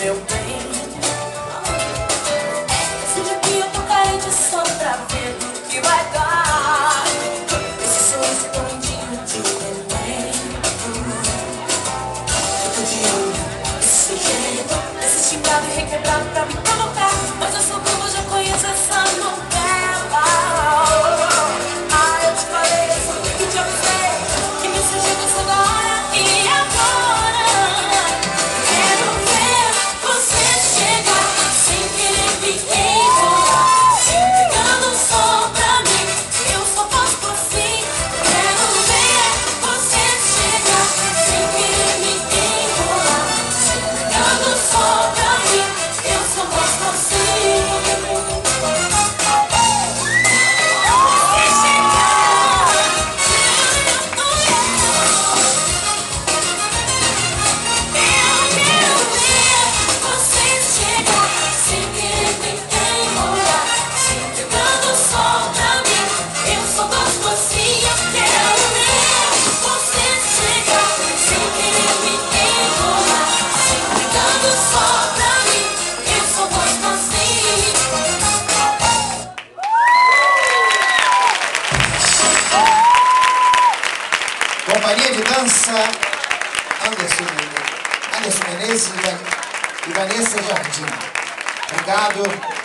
meu. França, Anderson, Anderson Menezes e Vanessa Jardim. Obrigado.